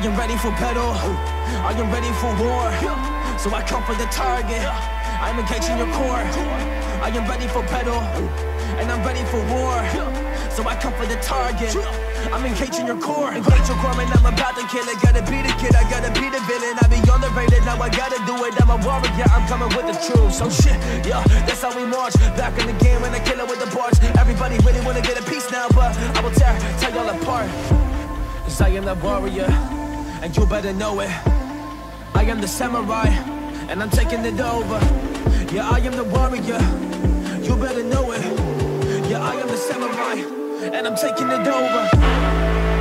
Are you ready for battle? Are you ready for war? So I come for the target. I'm engaging your core. I am ready for battle, and I'm ready for war. So I come for the target. I'm engaging your core. Engage your core, and I'm about to kill it. Gotta be the kid, I gotta be the villain. I be underrated, now I gotta do it. I'm a warrior, I'm coming with the truth. So shit, yeah, that's how we march. Back in the game, and I kill it with the bars. Everybody really wanna get a piece now, but I will tear, tear y'all apart. Cause I am the warrior, and you better know it. I am the samurai, and I'm taking it over. Yeah, I am the warrior, you better know it. Yeah, I am the samurai, and I'm taking it over.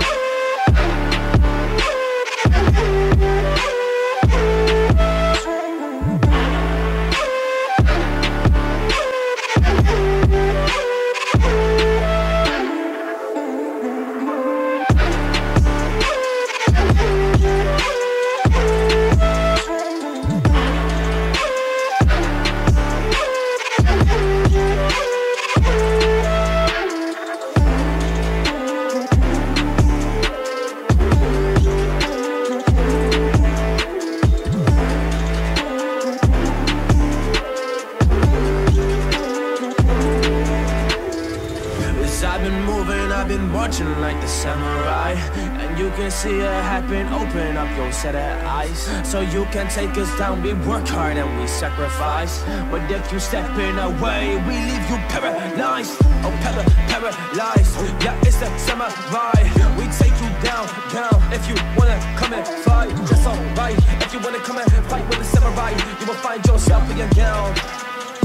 Down, we work hard and we sacrifice. But if you step in our way, we leave you paralyzed. Oh, para, paralyzed. Yeah, it's the samurai. We take you down, down. If you wanna come and fight, that's alright. If you wanna come and fight with the samurai, you will find yourself being down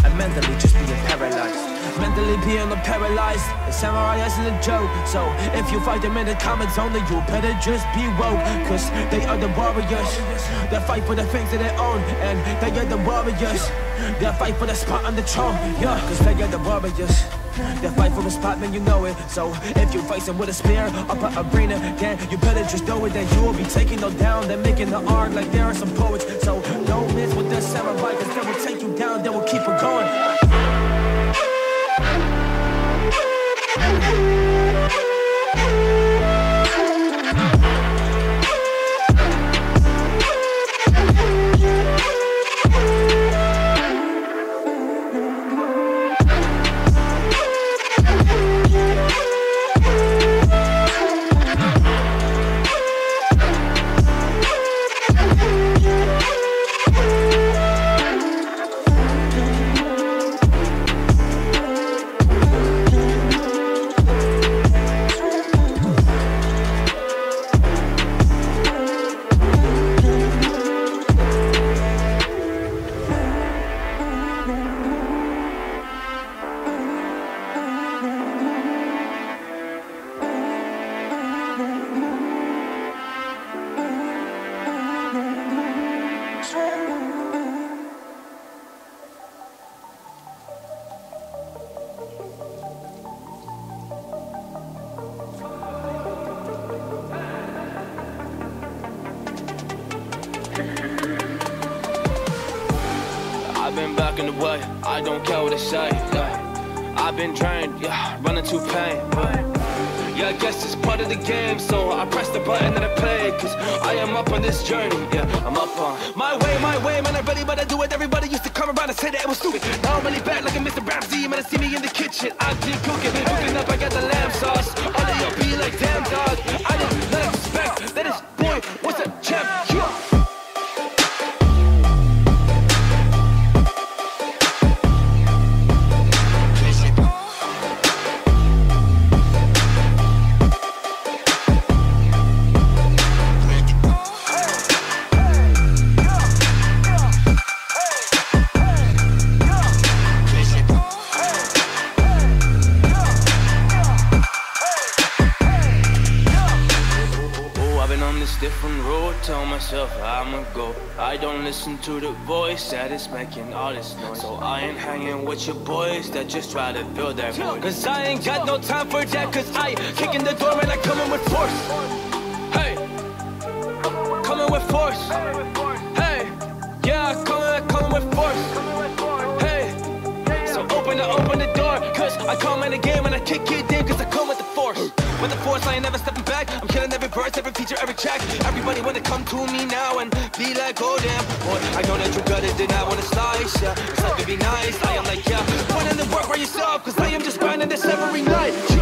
and mentally just being paralyzed. Mentally being a paralyzed. The samurai isn't a joke. So if you fight them in the comments only, you better just be woke. Cause they are the warriors. They fight for the things that they own. And they are the warriors. They fight for the spot on the throne. Yeah, cause they are the warriors. They fight for the spot, man, you know it. So if you face them with a spear up an arena, then you better just know it. That you will be taking them down. They're making the art like there are some poets. So don't miss with the samurai, cause they will take you down. They will keep it going. I don't care what they say. Yeah. I've been drained, yeah, running to pain. Yeah. yeah, I guess it's part of the game, so I press the button and I play. Cause I am up on this journey, yeah, I'm up on my way, my way, man. I'm ready, but I do it. Everybody used to come around and say that it was stupid. Now I'm really back like a Mr. Ramsay, man. I see me in the kitchen, I keep cooking, cooking up. I got the lamb sauce. All of y'all be like, damn dog. I did not listen to the voice that is making all this noise. So I ain't hanging with your boys that just try to fill their void. Cause I ain't got no time for that, cause I kick in the door and I come in with force. Hey, coming with force. Hey, yeah, coming, coming with force. Hey, so open the, open the door, cause I come in the game and I kick it in, cause I come with the force. With the force, I ain't never stepping back. Verse, every feature, every track. Everybody wanna come to me now and be like, oh damn. Boy, I know that you got it, then I wanna slice, yeah. It's like to be nice, I am like, yeah. In the work by yourself, cause I am just grinding this every night.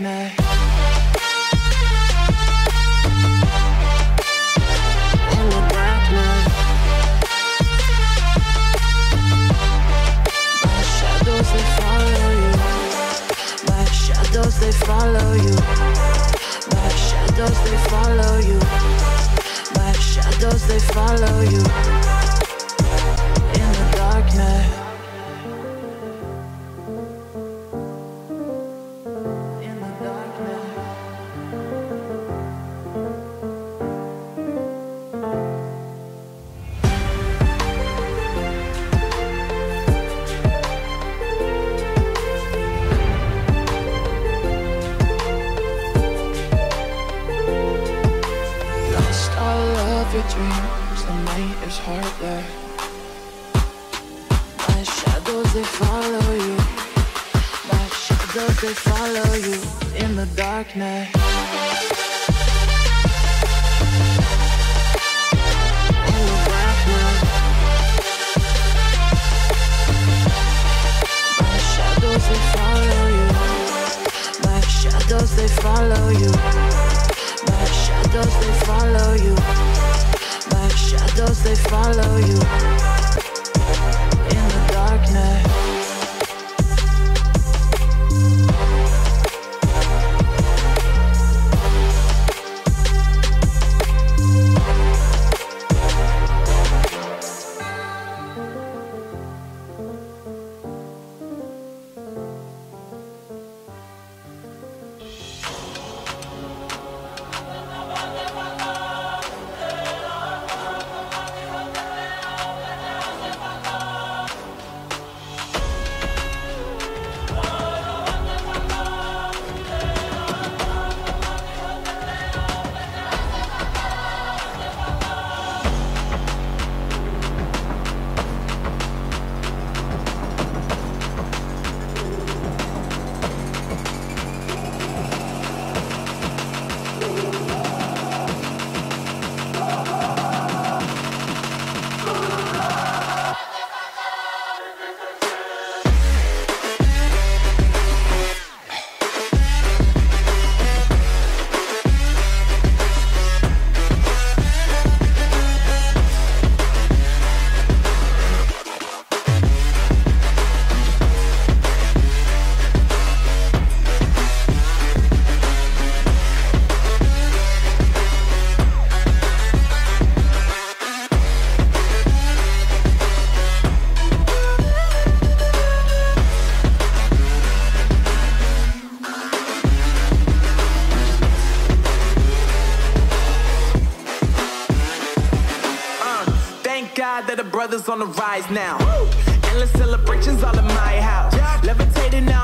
Night. follow you. brothers on the rise now. Woo! Endless celebrations all in my house. Yeah. Levitating now.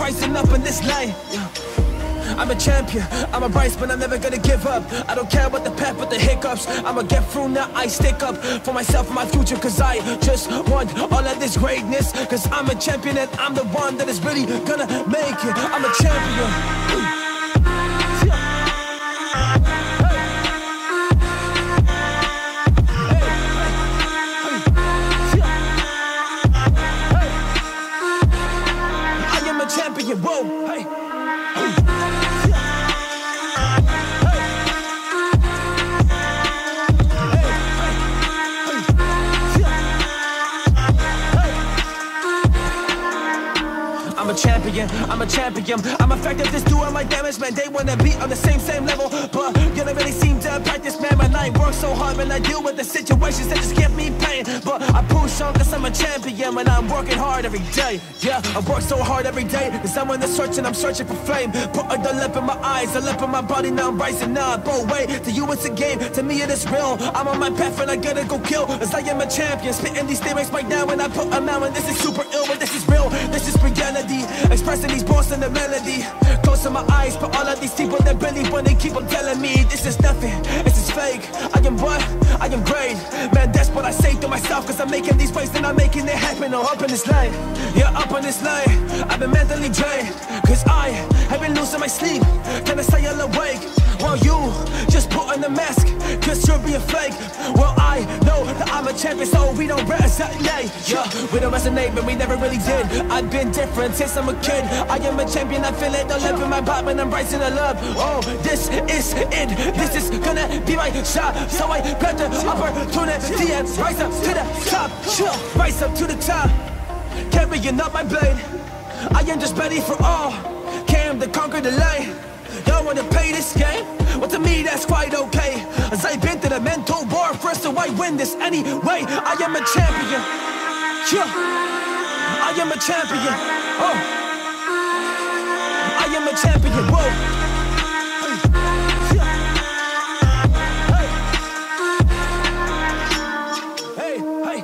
Rising up in this light. I'm a champion, I'm a Bryce, but I'm never gonna give up. I don't care about the path, but the hiccups. I'ma get through now, I stick up for myself and my future, cause I just want all of this greatness. Cause I'm a champion and I'm the one that is really gonna make it. I'm a champion. I'm a champion. I'm effective, just doing my damage, man. They wanna be on the same, same level. But you don't really seem to practice, man. Man, I work so hard, man. I deal with the situations that just give me pain. But I push on, cause I'm a champion, and I'm working hard every day. Yeah, I work so hard every day, cause I'm in the search and I'm searching for flame. Put a lip in my eyes, a lip in my body, now I'm rising up. Oh, wait, to you it's a game, to me it is real. I'm on my path and I gotta go kill, cause I am a champion. Spitting these lyrics right now, and I put them out, and this is super ill, but this is real. This is reality. Expressing these bars in the melody. Closing my eyes, but all of these people that really want to keep on telling me this is nothing, this is fake. I am what? I am great. Man, that's what I say to myself, cause I'm making these plays and I'm making it happen. Oh, up in this line, yeah, up on this line. I've been mentally drained, cause I have been losing my sleep. Can I stay all awake? While you just put on the mask, cause you're being fake. Well, I know that I'm a champion, so we don't resonate. Yeah, we don't resonate, but we never really did. I've been different since I'm a kid. I am a champion, I feel it, the love in my pop, and I'm rising to love. Oh, this is it. This is gonna be my shot. So I grab the opportunity and rise up to the top. Rise up to the top. Carrying up my blade. I am just ready for all. Came to conquer the light. Y'all wanna play this game? Well, to me, that's quite okay. As I've been through the mental warfare, so I win this anyway. I am a champion. Yeah. I am a champion. Oh. I am a champion. Whoa. Hey, hey.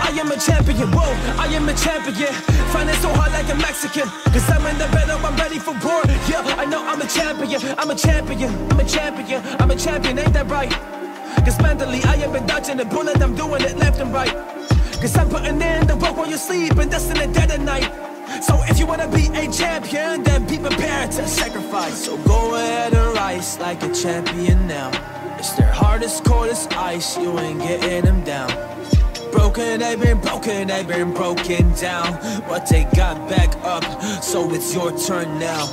I am a champion, whoa, I am a champion. Finding so hard like a Mexican. Cause I'm in the battle, I'm ready for war. Yeah, I know I'm a champion, I'm a champion, I'm a champion, I'm a champion, ain't that right? Cause mentally I have been dodging the bullet, I'm doing it left and right. Cause I'm putting in the work while you sleep, and that's in the dead of night. So if you wanna be a champion, then be prepared to sacrifice. So go ahead and rise like a champion now. It's their hardest, coldest ice, you ain't getting them down. Broken, they've been broken, they've been broken down. But they got back up, so it's your turn now.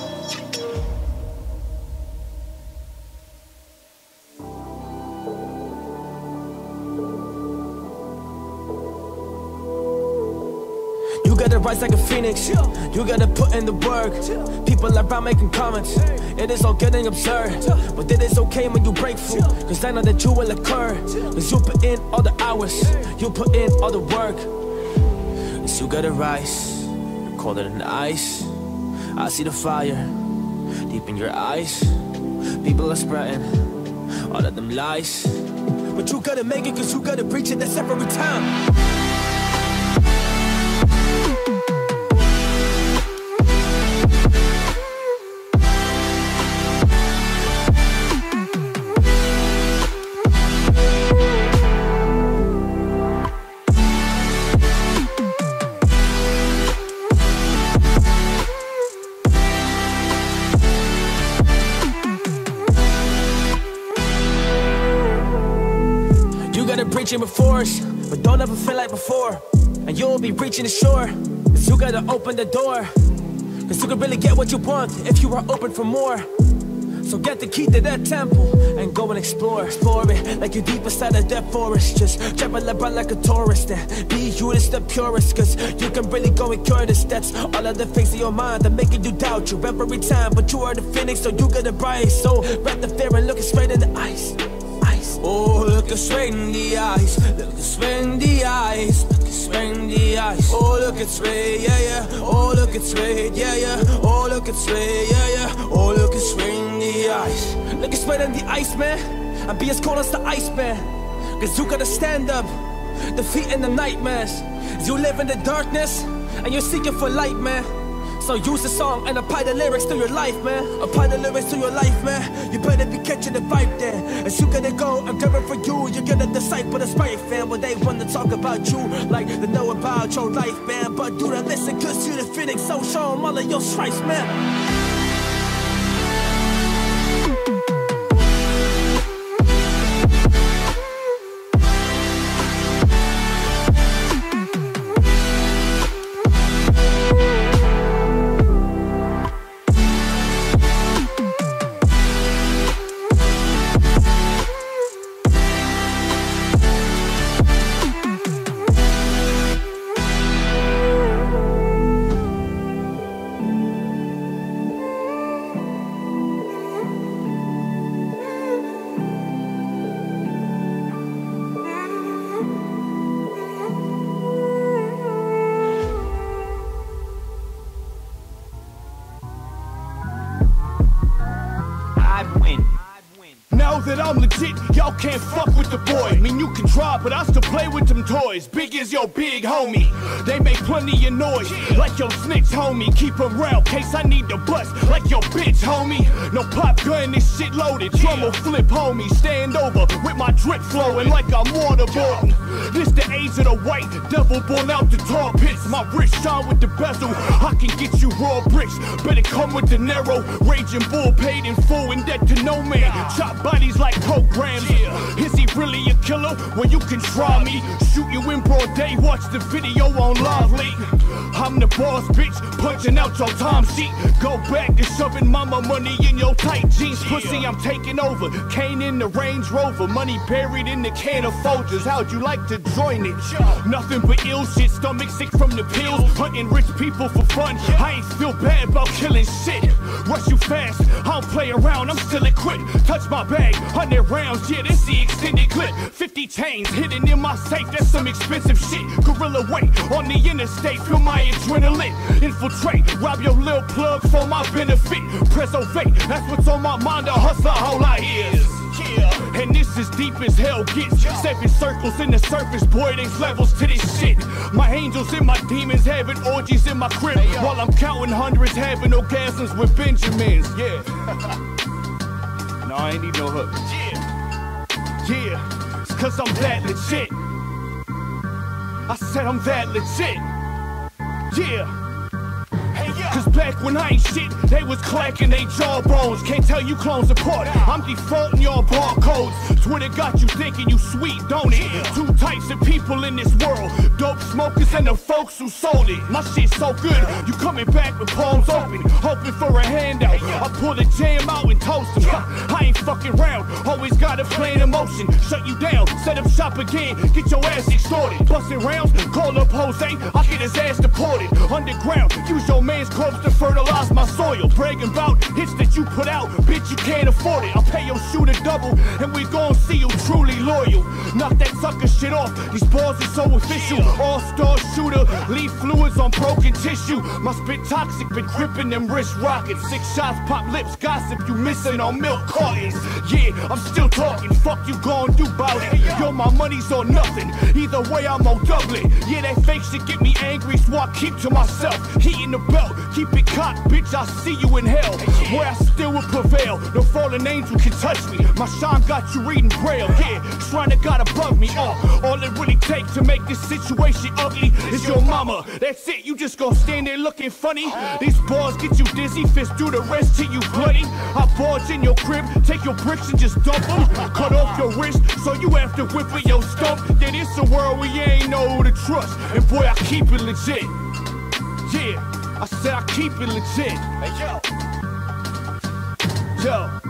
Rise like a phoenix. You gotta put in the work. People around making comments. It is all getting absurd. But it is okay when you break through. Cause I know that you will occur. Cause you put in all the hours. You put in all the work. Cause you gotta rise. Call it an ice. I see the fire deep in your eyes. People are spreading all of them lies. But you gotta make it cause you gotta preach it. That's every time. It with force, but don't ever feel like before. And you'll be reaching the shore, cause you gotta open the door. Cause you can really get what you want if you are open for more. So get the key to that temple and go and explore. Explore it like you're deep inside a dead forest. Just travel around like a tourist and be you is the purest. Cause you can really go and cure this. That's all of the things in your mind that making you doubt you every time. But you are the phoenix, so you gotta rise. So wrap the fear and straight in the eyes. Eyes. Oh, look at in the eyes. Look at in the eyes. Look straight in the eyes. Oh, look at straight, yeah, yeah. Oh, look at straight, yeah, yeah. Oh, look at straight, yeah, yeah. Oh, look at in the eyes. Look straight in the ice, man. And be as cold as the ice, man. Cause you gotta stand up, defeating the nightmares. You live in the darkness, and you're seeking for light, man. So use the song and apply the lyrics to your life, man. Apply the lyrics to your life, man. You better be catching the vibe there. As you gonna go, I'm coming for you. You're gonna disciple the sprite fan. When they wanna talk about you, like they know about your life, man. But do not listen, cause you the phoenix, so show them all of your stripes, man. Play toys. Big as your big homie. They make plenty of noise, like your snitch homie. Keep them round, case I need to bust, like your bitch homie. No pop gun, this shit loaded. Drum will flip homie. Stand over with my drip flowing like I'm waterboarding. This the age of the white devil born out the tar pits. My wrist shine with the bezel. I can get you raw bricks. Better come with the narrow. Raging bull paid in full and dead to no man. Chop bodies like programs. Is he really a killer? Well, you can try me. Shoot you in broad day. Watch the video on LiveLeak. I'm the boss, bitch. Punching out your time sheet. Go back to shoving mama money in your tight jeans. Pussy, I'm taking over. Kane in the Range Rover. Money buried in the can of Folgers. How'd you like to join it? Nothing but ill shit. Stomach sick from the pills. Hunting rich people for fun. I ain't feel bad about killing shit. Rush you fast. I don't play around. I'm still equipped. Touch my bag. 100 rounds. Yeah, this the extended clip. 50 chains hidden in my safe. That's some expensive shit. Gorilla weight on the interstate. Feel my adrenaline. Infiltrate. Rob your little plug for my benefit. Preservate. That's what's on my mind. A hustle all I is. And this is deep as hell gets. Seven circles in the surface, boy, there's levels to this shit. My angels and my demons having orgies in my crib. While I'm counting hundreds, having orgasms with Benjamins. Yeah. no, I ain't need no hook. Yeah. Yeah. It's cause I'm that legit. I said I'm that legit. Yeah. Cause back when I ain't shit, they was clacking they jawbones. Can't tell you clones apart. I'm defaulting your barcodes. Twitter got you thinking you sweet, don't it? Two types of people in this world dope smokers and the folks who sold it. My shit's so good, you coming back with palms open, hoping for a handout. I pull the jam out and toast them. I ain't fucking round, always got a plan in motion. Shut you down, set up shop again, get your ass extorted. Busting rounds, call up Jose, I get his ass deported. Underground, use your man's corpse to fertilize my soil. Bragging about hits that you put out, bitch, you can't afford it. I'll pay your shooter double, and we gon' see you truly loyal. Knock that sucker shit off, these balls are so official. All-star shooter, leave fluids on broken tissue. My spit toxic, been gripping them wrist rockets. Six shots, pop lips, gossip, you missing on milk cartons. Yeah, I'm still talking, fuck you gon' do bout it. Yo, my money's on nothing, either way I'm on doubling. Yeah, that fake shit get me angry, so I keep to myself. Heating the belt, keep it cocked, bitch, I see you in hell. Where I still will prevail, no fallen angel can touch me. My shine got you reading braille, yeah, shrine to God above me. Uh, all it really takes to make this situation ugly is your mama. That's it, you just gon' stand there looking funny. These bars get you dizzy, fist do the rest till you bloody. I barge in your crib, take your bricks and just dump them. Cut off your wrist, so you have to whip it your stump. Then it's a world we ain't know to trust. And boy, I keep it legit. Yeah. I said I keep it legit. Hey, yo. Yo.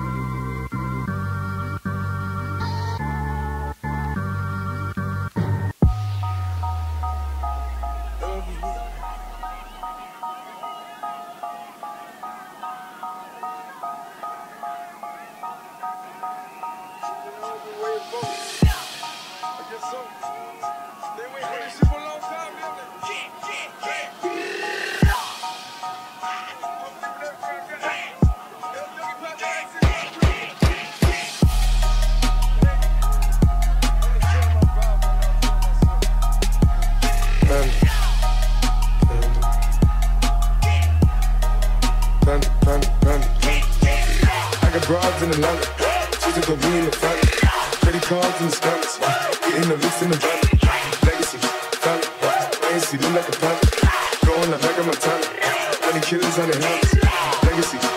Legacy, look like a punk. Going like back of my tank. Many killers on the hands. Legacy.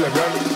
te.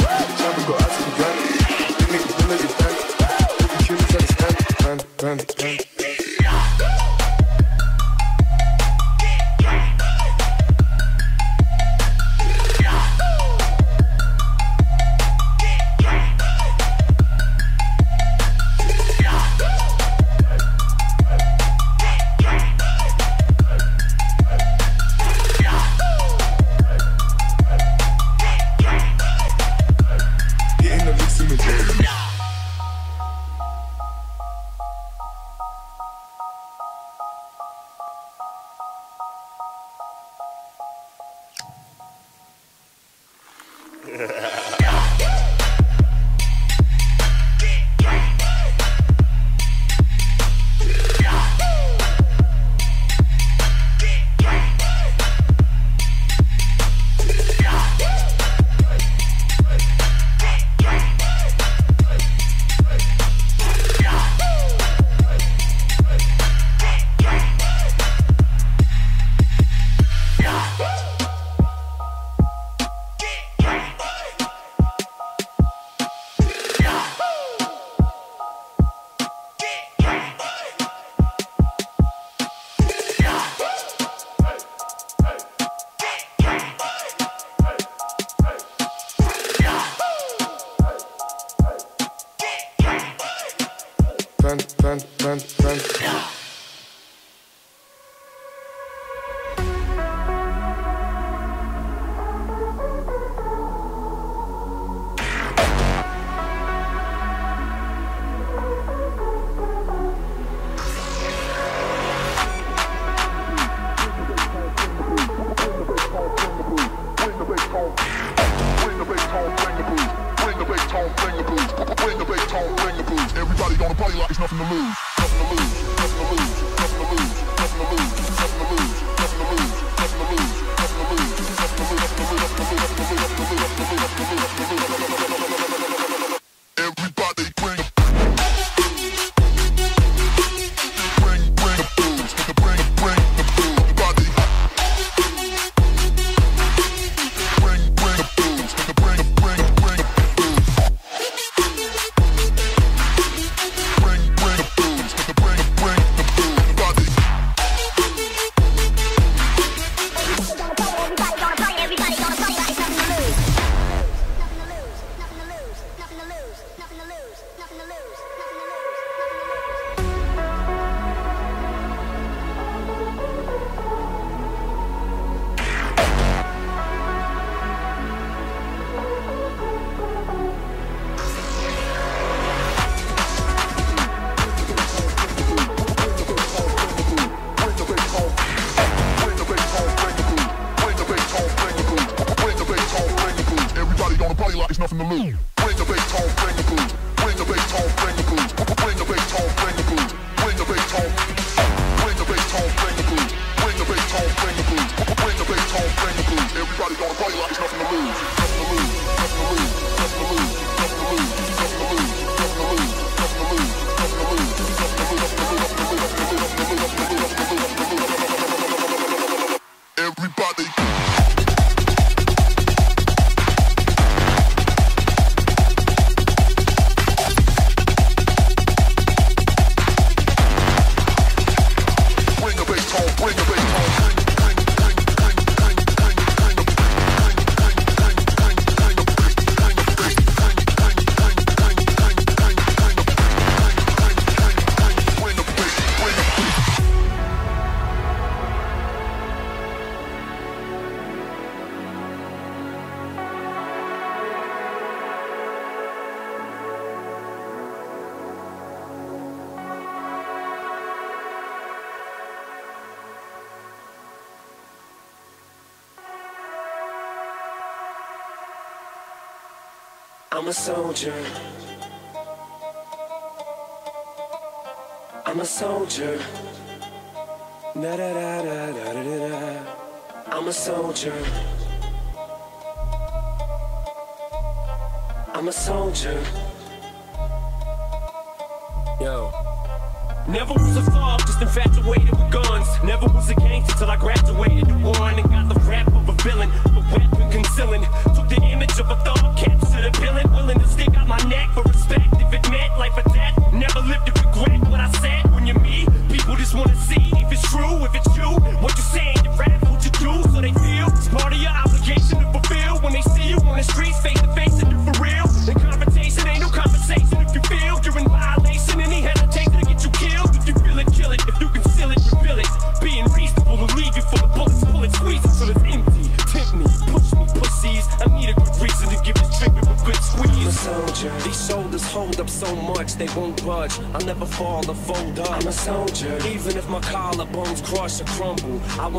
soldier.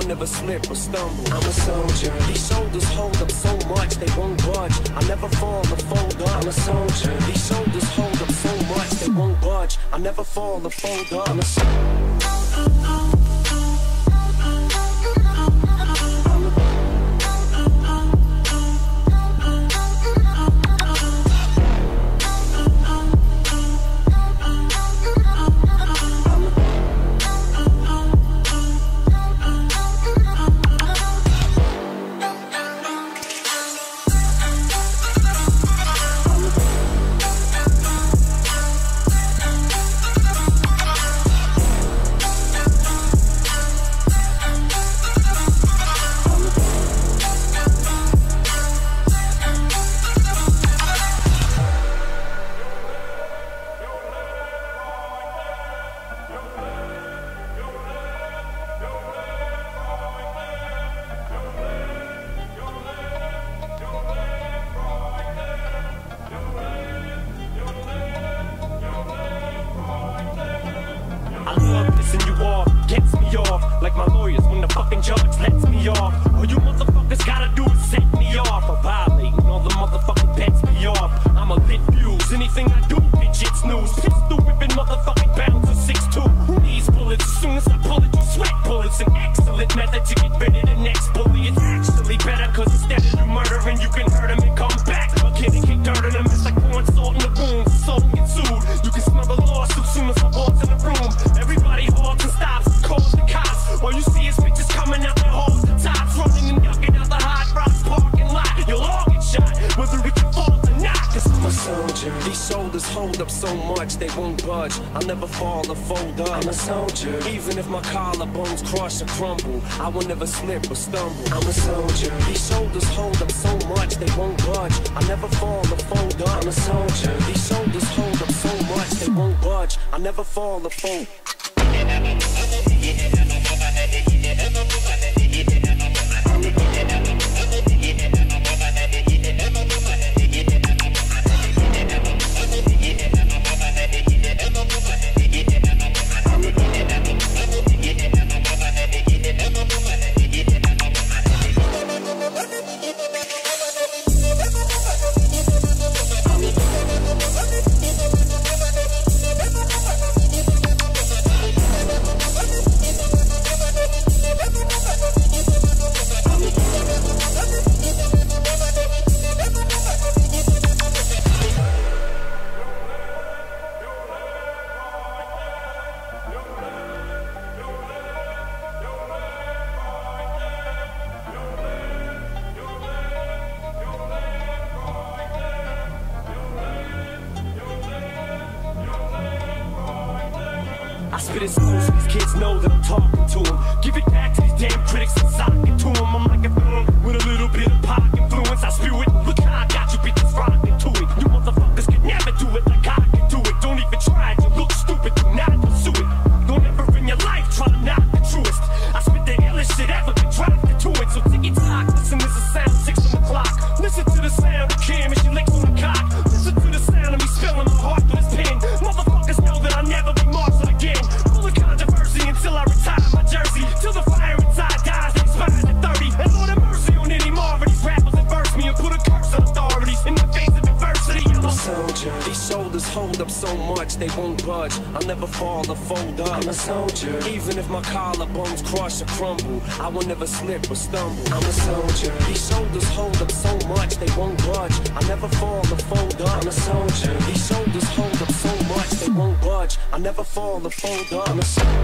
never slip or stumble. I'm a soldier. These shoulders hold up so much they won't budge. I never fall or fold up. I'm a soldier. These shoulders hold up so much they won't budge. I never fall or fold up. pissing you off gets me off. Like my lawyers when the fucking judge lets me off. All you motherfuckers gotta do is set me off. For violating all the motherfucking pets me off. I'm a lit fuse. Anything I do, bitch, it's news. Pistol whipping motherfucking bounds of two. Who needs bullets? As soon as I pull it, you sweat bullets. An excellent method to get rid of the next bully. It's actually better, cause instead of you murdering, you can hurt him and come back. so much they won't budge. I'll never fall or fold up. I'm a soldier. Even if my collarbones crush or crumble, I will never slip or stumble. I'm a soldier. These shoulders hold up so much they won't budge. I'll never fall or fold up. I'm a soldier. These shoulders hold up so much they won't budge. I'll never fall or fold. Slip or stumble. I'm a soldier. These shoulders hold up so much they won't budge. I'll never fall or fold up. I'm a soldier. These shoulders hold up so much they won't budge. I'll never fall or fold up. I'm a soldier.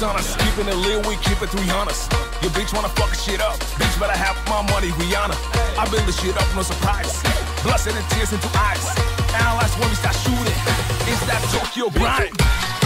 The stunners, keeping it lil, we keep it 300s. Your bitch wanna fuck shit up, bitch better have my money, Rihanna. I build this shit up, no surprise. Blood, and tears into eyes. Analyze when we start shooting. It's that Tokyo grind.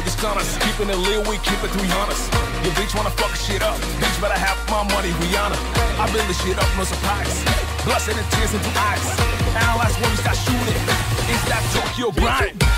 With the stunners, keeping it real, we keep it 300. Your bitch wanna fuck shit up, bitch better have my money, Rihanna. I build this shit up, no surprise. Blood, sweat, and tears into eyes. When we start shooting. Is that Tokyo grind?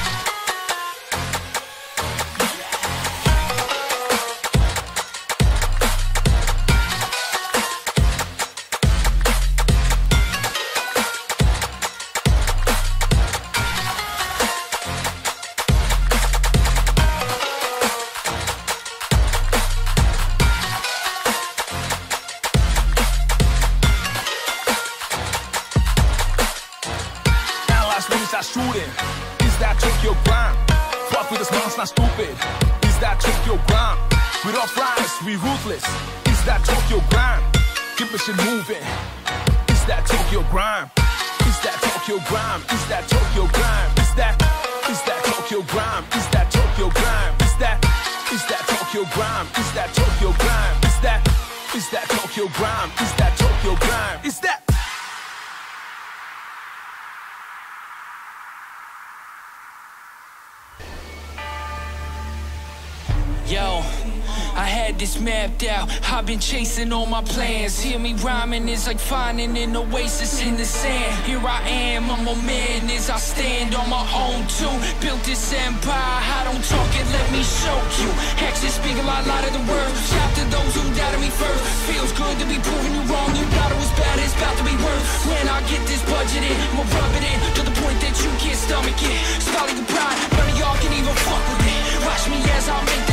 I've been chasing all my plans. Hear me rhyming is like finding an oasis in the sand. Here I am, I'm a man as I stand on my own too. Built this empire, I don't talk it, let me show you. Actions speak a lot louder than words. Shout to those who doubted me first. Feels good to be proving you wrong. You thought it was bad, it's about to be worse. When I get this budget in, I'ma rub it in to the point that you can't stomach it. Swallow your pride, none of y'all can even fuck with it. Watch me as I make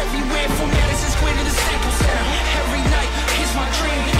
everywhere from Madison Square to the Staples Center. Every night, it's my dream.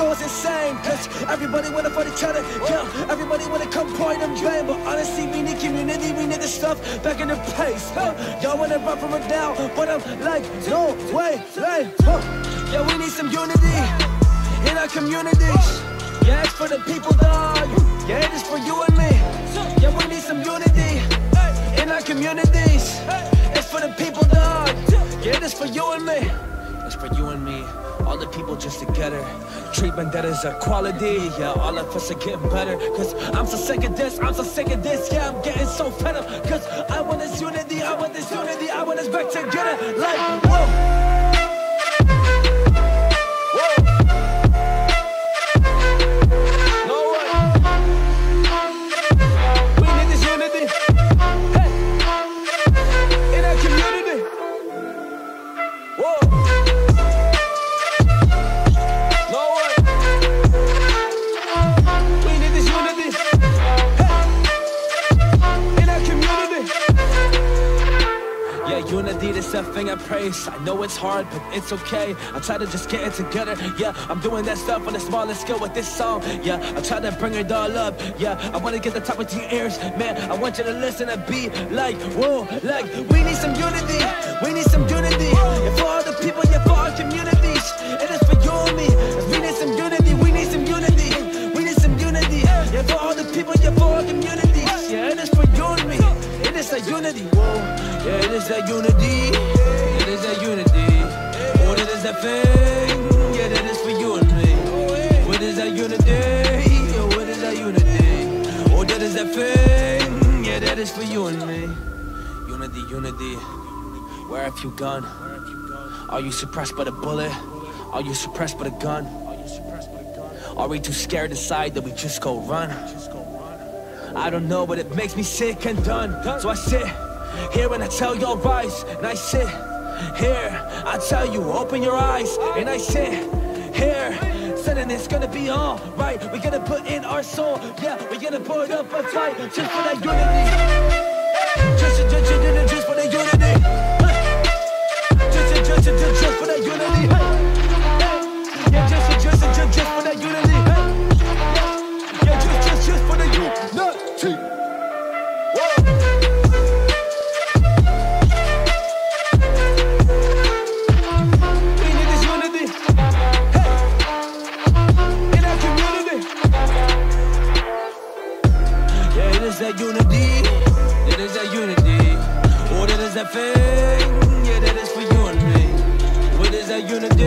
Goes insane. Cause everybody wanna fight each other. Yeah, everybody wanna come point and bang. But honestly, we need community, we need the stuff back in the place. Huh? Y'all wanna run from it down, but I'm like, no way, hey, huh? Yeah, we need some unity in our communities. Yeah, it's for the people, dog. Yeah, it is for you and me. Yeah, we need some unity in our communities. It's for the people, dog. Yeah, it is for you and me. It's for you and me, all the people just together. Treatment that is quality, yeah, all of us are getting better. Cause I'm so sick of this, I'm so sick of this, yeah, I'm getting so fed up. Cause I want this unity, I want this unity, I want us back together. Like, whoa. Thing I praise. I know it's hard, but it's okay. I try to just get it together. Yeah, I'm doing that stuff on the smallest scale with this song. Yeah, I try to bring it all up. Yeah, I wanna get the top of your ears, man. I want you to listen and be like, whoa, like we need some unity. We need some unity. And for all the people, yeah, for our communities. It is for you and me. We need some unity. We need some unity. We need some unity. Yeah, for all the people, yeah, for our communities. Yeah, it is for you and me. It is a unity. Whoa, yeah, it is that unity. Is that unity. It is that thing. Yeah, that is for you and me. What is that unity? What is that unity? Oh, that is that thing. Yeah, that is for you and me. Unity, unity. Where have you gone? Are you suppressed by the bullet? Are you suppressed by the gun? Are we too scared inside that we just go run? I don't know, but it makes me sick and done. So I sit here and I tell you rise, and I sit here. I tell you open your eyes, and I sit here. Saying it's gonna be alright. We're gonna put in our soul, yeah. We're gonna put up a fight just for that unity. Just, just, just, just for that unity. Thing. Yeah, that is for you and me. What is that unity?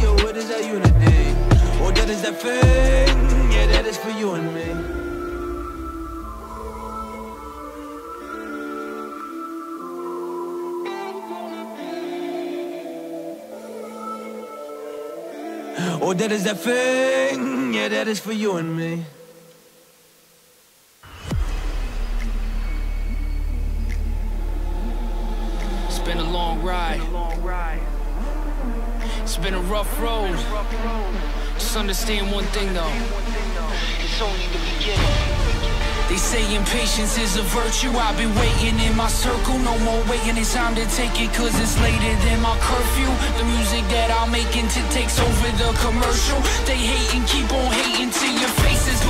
Yeah, what is that unity? Oh, that is that thing. Yeah, that is for you and me. Oh, that is that thing. Yeah, that is for you and me. Been a long ride. It's been a rough road. Just understand one thing though. It's only the beginning. They say impatience is a virtue. I've been waiting in my circle. No more waiting. It's time to take it, cause it's later than my curfew. The music that I'm making takes over the commercial. They hate and keep on hating till your face is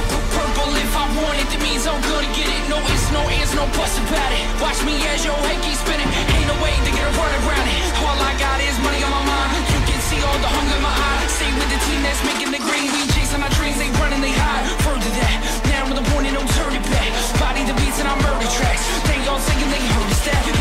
I want it, that means I'm gonna get it. No ifs, no ands, no buts about it. Watch me as your head keeps spinning. Ain't no way to get a word around it. All I got is money on my mind. You can see all the hunger in my eye. Stay with the team that's making the green. We chasing our dreams, they running, they hide Further that, now with the point and turn it back. Body the beats and I murder tracks. They all singing, they heard the that